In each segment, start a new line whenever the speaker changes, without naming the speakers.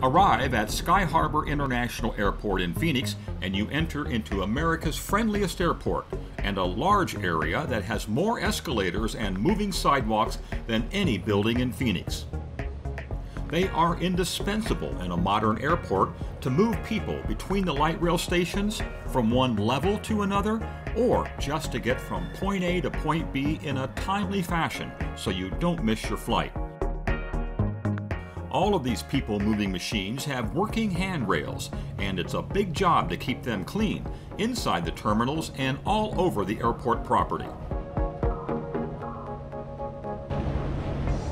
Arrive at Sky Harbor International Airport in Phoenix and you enter into America's friendliest airport and a large area that has more escalators and moving sidewalks than any building in Phoenix. They are indispensable in a modern airport to move people between the light rail stations from one level to another or just to get from point A to point B in a timely fashion so you don't miss your flight. All of these people moving machines have working handrails, and it's a big job to keep them clean inside the terminals and all over the airport property.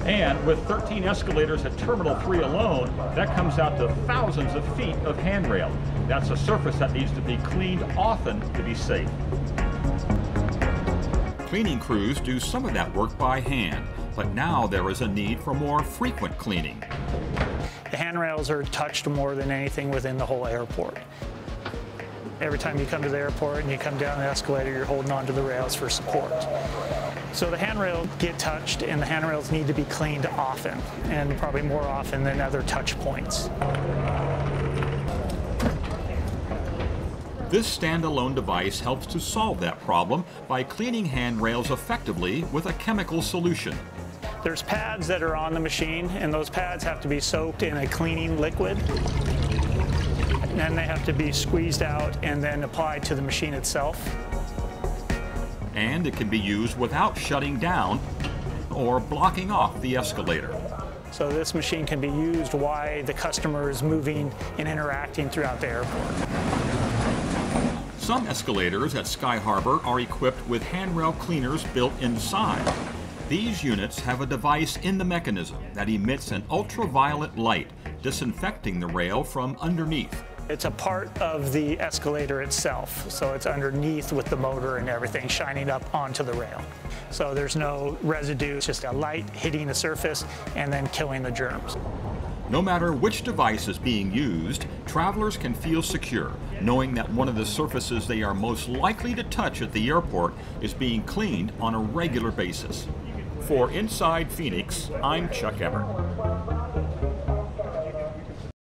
And with 13 escalators at Terminal 3 alone, that comes out to thousands of feet of handrail. That's a surface that needs to be cleaned often to be safe. Cleaning crews do some of that work by hand, but now there is a need for more frequent cleaning.
The handrails are touched more than anything within the whole airport. Every time you come to the airport and you come down the escalator, you're holding onto the rails for support. So the handrails get touched and the handrails need to be cleaned often, and probably more often than other touch points.
This standalone device helps to solve that problem by cleaning handrails effectively with a chemical solution.
There's pads that are on the machine, and those pads have to be soaked in a cleaning liquid. And then they have to be squeezed out and then applied to the machine itself.
And it can be used without shutting down or blocking off the escalator.
So this machine can be used while the customer is moving and interacting throughout the airport.
Some escalators at Sky Harbor are equipped with handrail cleaners built inside. These units have a device in the mechanism that emits an ultraviolet light, disinfecting the rail from underneath.
It's a part of the escalator itself, so it's underneath with the motor and everything shining up onto the rail. So there's no residue, it's just a light hitting the surface and then killing the germs.
No matter which device is being used, travelers can feel secure knowing that one of the surfaces they are most likely to touch at the airport is being cleaned on a regular basis. For Inside Phoenix, I'm Chuck Emmer.